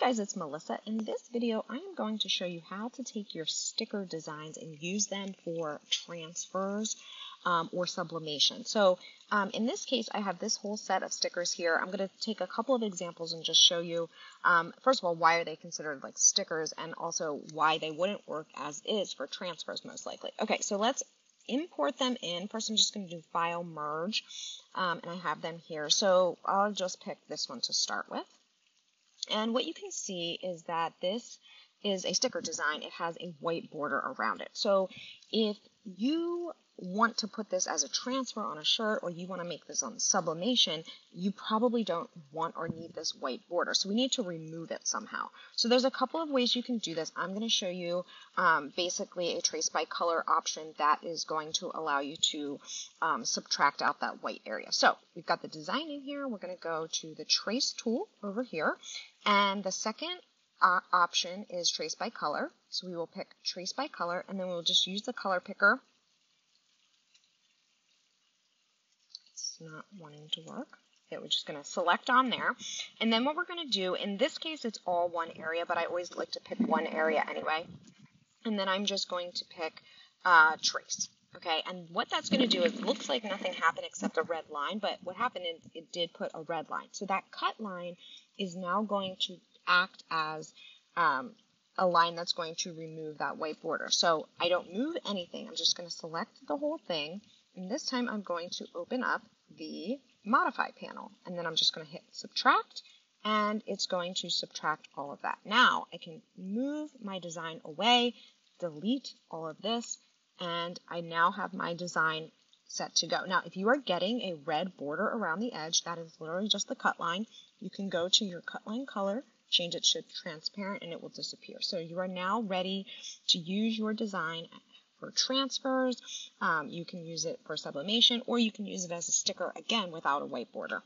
guys, it's Melissa. In this video, I am going to show you how to take your sticker designs and use them for transfers um, or sublimation. So um, in this case, I have this whole set of stickers here. I'm going to take a couple of examples and just show you, um, first of all, why are they considered like stickers and also why they wouldn't work as is for transfers most likely. Okay, so let's import them in. First, I'm just going to do File Merge, um, and I have them here. So I'll just pick this one to start with. And what you can see is that this is a sticker design. It has a white border around it. So if you want to put this as a transfer on a shirt or you want to make this on sublimation, you probably don't want or need this white border. So we need to remove it somehow. So there's a couple of ways you can do this. I'm going to show you um, basically a trace by color option that is going to allow you to um, subtract out that white area. So we've got the design in here. We're going to go to the trace tool over here. And the second uh, option is trace by color. So we will pick trace by color and then we'll just use the color picker not wanting to work. Okay, we're just going to select on there. And then what we're going to do, in this case, it's all one area, but I always like to pick one area anyway. And then I'm just going to pick uh, trace. Okay, and what that's going to do is looks like nothing happened except a red line, but what happened is it did put a red line. So that cut line is now going to act as um, a line that's going to remove that white border. So I don't move anything. I'm just going to select the whole thing. And this time I'm going to open up the modify panel. And then I'm just going to hit subtract and it's going to subtract all of that. Now I can move my design away, delete all of this, and I now have my design set to go. Now, if you are getting a red border around the edge, that is literally just the cut line. You can go to your cut line color, change it to transparent, and it will disappear. So you are now ready to use your design for transfers. Um, you can use it for sublimation, or you can use it as a sticker, again, without a white border.